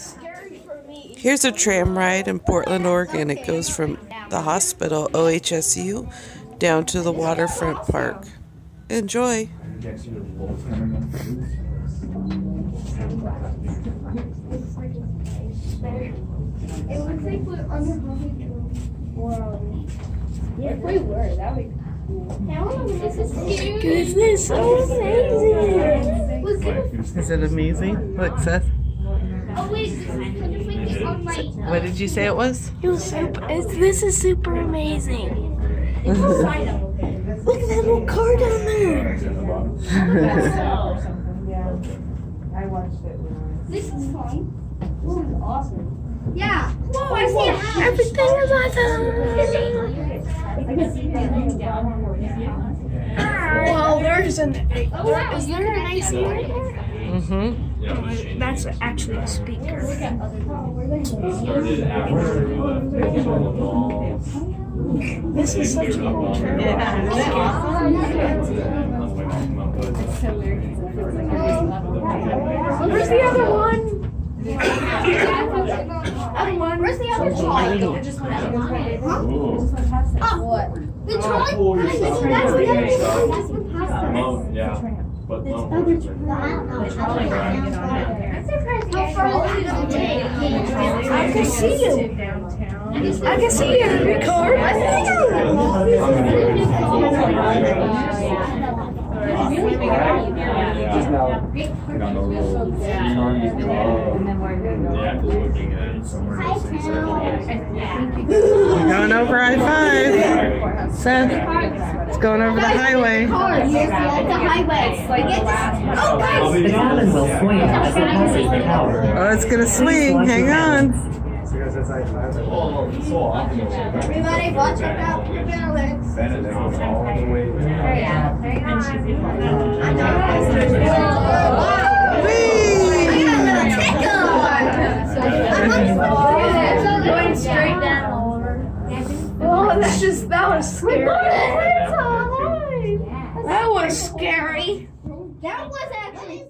scary for me. Here's a tram ride in Portland, Oregon. It goes from the hospital, OHSU, down to the waterfront park. Enjoy. It looks like we're under Whoa. Yeah, if we were, that would be cool. This is cute. This is so amazing. Look at Is it amazing? Look, Seth. What did you say it was? It was super, it's, this is super amazing. It's a side of Look at that little car down there. This is fun. This is awesome. Yeah. Whoa, I see a house. Everything is awesome. Well, there's an. There, is there an AC right there? Mm-hmm. That's actually a speaker. This is such a cool trip. Where's the other one? Other one. Where's the other trolley? Huh? Oh, the trolley. That's the other trolley. That's the past us. Yeah. But I don't know. I'm surprised how far is it today? I can see you. I can see you in your car. Yeah, just looking at somewhere else. We're going over I-5. Seth, it's going over the highway. Cars. Yes, yeah, the highway. We get Oh, guys. The cabin will swing as it passes the tower. Oh, it's gonna swing. Hang on. Everybody, watch out for your legs. Whee! Going straight down. Oh, that's just, that was scary. That That was scary. was actually